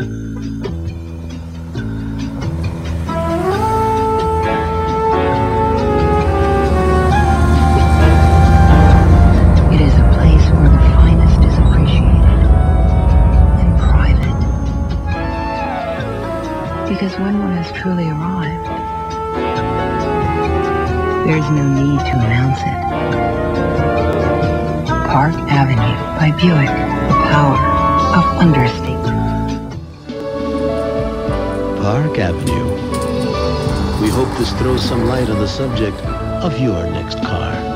Because when one has truly arrived, there is no need to announce it. Park Avenue by Buick, the power of understatement. Park Avenue. We hope this throws some light on the subject of your next car.